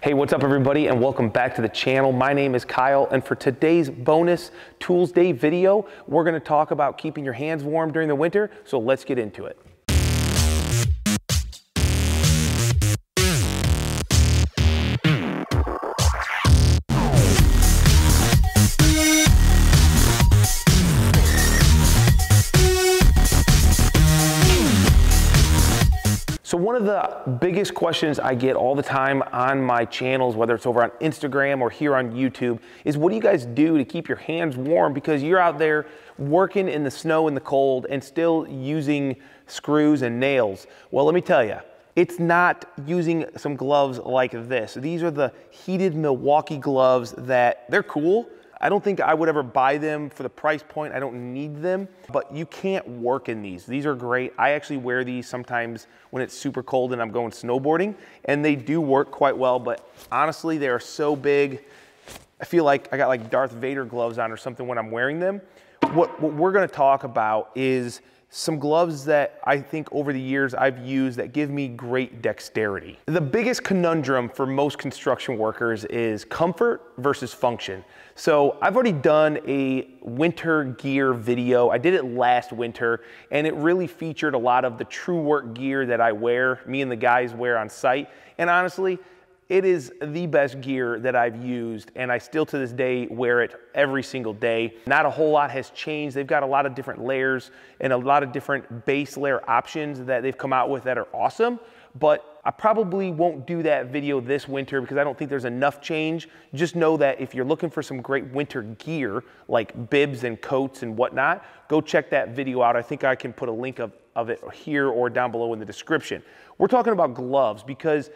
Hey, what's up everybody and welcome back to the channel. My name is Kyle and for today's bonus Tools Day video, we're gonna talk about keeping your hands warm during the winter, so let's get into it. The biggest questions I get all the time on my channels, whether it's over on Instagram or here on YouTube, is what do you guys do to keep your hands warm? Because you're out there working in the snow and the cold and still using screws and nails. Well, let me tell you, it's not using some gloves like this. These are the heated Milwaukee gloves that they're cool, I don't think I would ever buy them for the price point. I don't need them, but you can't work in these. These are great. I actually wear these sometimes when it's super cold and I'm going snowboarding, and they do work quite well, but honestly, they are so big. I feel like I got like Darth Vader gloves on or something when I'm wearing them. What, what we're gonna talk about is some gloves that I think over the years I've used that give me great dexterity. The biggest conundrum for most construction workers is comfort versus function. So I've already done a winter gear video. I did it last winter and it really featured a lot of the true work gear that I wear, me and the guys wear on site. And honestly, it is the best gear that I've used, and I still to this day wear it every single day. Not a whole lot has changed. They've got a lot of different layers and a lot of different base layer options that they've come out with that are awesome, but I probably won't do that video this winter because I don't think there's enough change. Just know that if you're looking for some great winter gear, like bibs and coats and whatnot, go check that video out. I think I can put a link of, of it here or down below in the description. We're talking about gloves because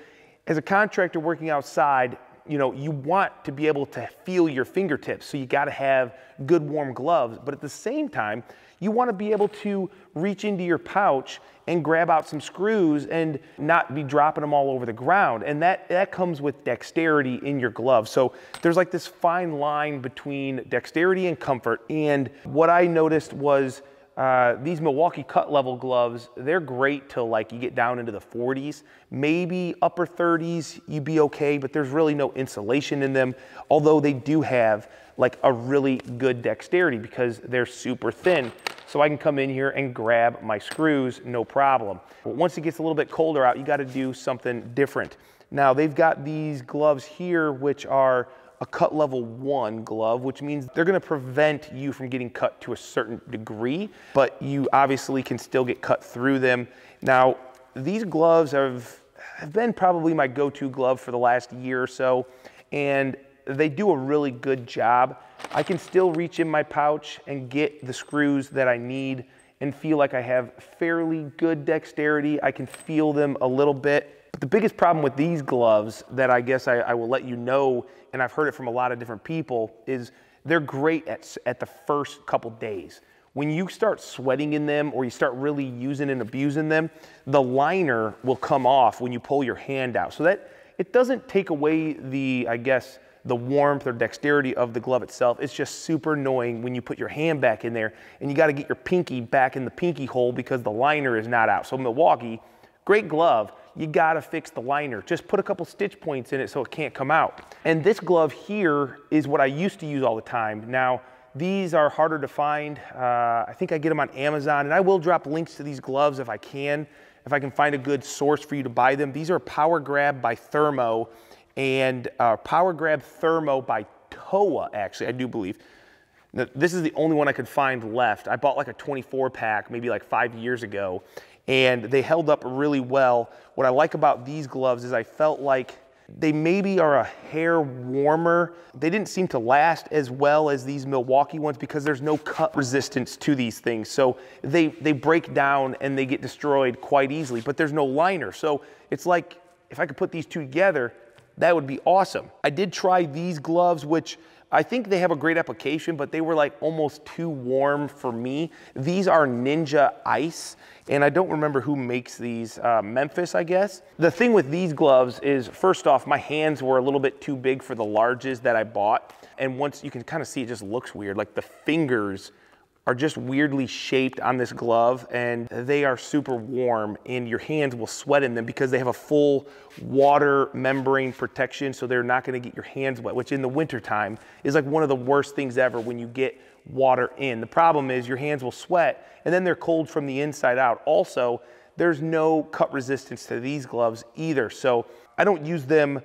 as a contractor working outside, you know, you want to be able to feel your fingertips. So you got to have good warm gloves. But at the same time, you want to be able to reach into your pouch and grab out some screws and not be dropping them all over the ground. And that, that comes with dexterity in your glove. So there's like this fine line between dexterity and comfort. And what I noticed was uh, these Milwaukee cut level gloves, they're great till like you get down into the 40s, maybe upper 30s, you'd be okay, but there's really no insulation in them. Although they do have like a really good dexterity because they're super thin. So I can come in here and grab my screws, no problem. But once it gets a little bit colder out, you gotta do something different. Now they've got these gloves here, which are a cut level one glove, which means they're gonna prevent you from getting cut to a certain degree, but you obviously can still get cut through them. Now, these gloves have, have been probably my go-to glove for the last year or so, and they do a really good job. I can still reach in my pouch and get the screws that I need and feel like I have fairly good dexterity. I can feel them a little bit but the biggest problem with these gloves that I guess I, I, will let you know, and I've heard it from a lot of different people, is they're great at, at the first couple days. When you start sweating in them or you start really using and abusing them, the liner will come off when you pull your hand out. So that it doesn't take away the, I guess, the warmth or dexterity of the glove itself. It's just super annoying when you put your hand back in there and you got to get your pinky back in the pinky hole because the liner is not out. So Milwaukee, great glove, you gotta fix the liner. Just put a couple stitch points in it so it can't come out. And this glove here is what I used to use all the time. Now, these are harder to find. Uh, I think I get them on Amazon and I will drop links to these gloves if I can, if I can find a good source for you to buy them. These are Power Grab by Thermo and uh, Power Grab Thermo by Towa, actually, I do believe. This is the only one I could find left. I bought like a 24 pack maybe like five years ago and they held up really well. What I like about these gloves is I felt like they maybe are a hair warmer. They didn't seem to last as well as these Milwaukee ones because there's no cut resistance to these things. So they, they break down and they get destroyed quite easily, but there's no liner. So it's like if I could put these two together, that would be awesome. I did try these gloves, which I think they have a great application, but they were like almost too warm for me. These are Ninja Ice, and I don't remember who makes these, uh, Memphis, I guess. The thing with these gloves is, first off, my hands were a little bit too big for the larges that I bought. And once you can kind of see, it just looks weird. Like the fingers are just weirdly shaped on this glove and they are super warm and your hands will sweat in them because they have a full water membrane protection so they're not going to get your hands wet which in the wintertime is like one of the worst things ever when you get water in. The problem is your hands will sweat and then they're cold from the inside out. Also, there's no cut resistance to these gloves either. So I don't use them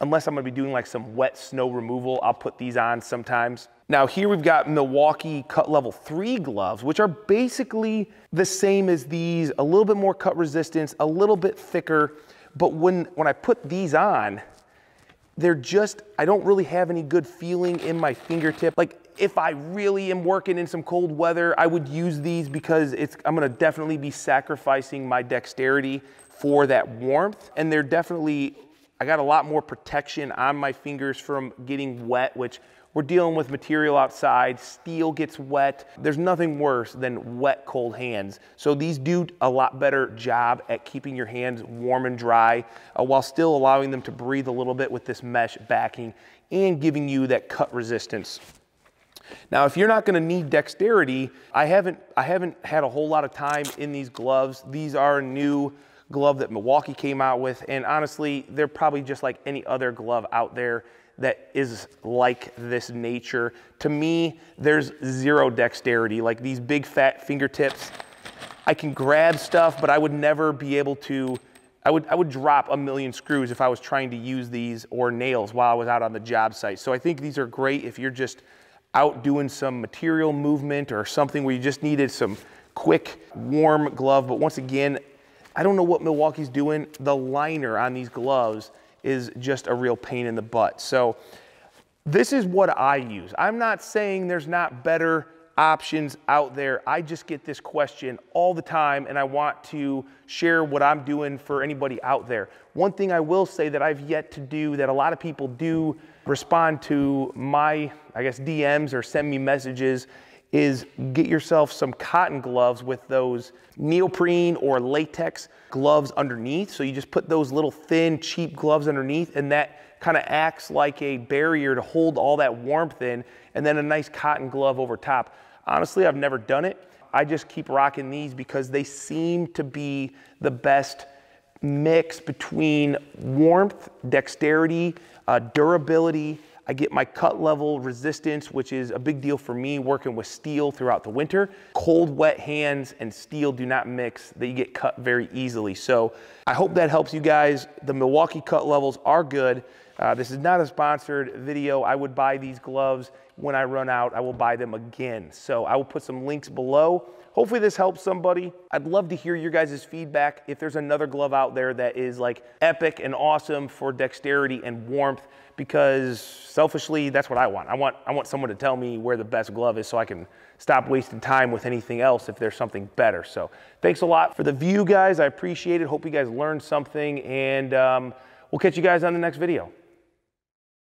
unless I'm gonna be doing like some wet snow removal. I'll put these on sometimes. Now here we've got Milwaukee cut level three gloves, which are basically the same as these, a little bit more cut resistance, a little bit thicker. But when, when I put these on, they're just, I don't really have any good feeling in my fingertip. Like if I really am working in some cold weather, I would use these because it's, I'm gonna definitely be sacrificing my dexterity for that warmth. And they're definitely, I got a lot more protection on my fingers from getting wet, which we're dealing with material outside, steel gets wet. There's nothing worse than wet, cold hands. So these do a lot better job at keeping your hands warm and dry uh, while still allowing them to breathe a little bit with this mesh backing and giving you that cut resistance. Now, if you're not gonna need dexterity, I haven't, I haven't had a whole lot of time in these gloves. These are new glove that Milwaukee came out with, and honestly, they're probably just like any other glove out there that is like this nature. To me, there's zero dexterity. Like these big fat fingertips, I can grab stuff, but I would never be able to, I would, I would drop a million screws if I was trying to use these or nails while I was out on the job site. So I think these are great if you're just out doing some material movement or something where you just needed some quick, warm glove. But once again, I don't know what Milwaukee's doing. The liner on these gloves is just a real pain in the butt. So this is what I use. I'm not saying there's not better options out there. I just get this question all the time and I want to share what I'm doing for anybody out there. One thing I will say that I've yet to do that a lot of people do respond to my, I guess, DMs or send me messages is get yourself some cotton gloves with those neoprene or latex gloves underneath. So you just put those little thin, cheap gloves underneath and that kind of acts like a barrier to hold all that warmth in and then a nice cotton glove over top. Honestly, I've never done it. I just keep rocking these because they seem to be the best mix between warmth, dexterity, uh, durability. I get my cut level resistance, which is a big deal for me working with steel throughout the winter. Cold, wet hands and steel do not mix. They get cut very easily. So I hope that helps you guys. The Milwaukee cut levels are good. Uh, this is not a sponsored video. I would buy these gloves when I run out. I will buy them again. So I will put some links below. Hopefully this helps somebody. I'd love to hear your guys' feedback. If there's another glove out there that is like epic and awesome for dexterity and warmth, because selfishly, that's what I want. I want, I want someone to tell me where the best glove is so I can stop wasting time with anything else if there's something better. So thanks a lot for the view, guys. I appreciate it. Hope you guys learned something and um, we'll catch you guys on the next video.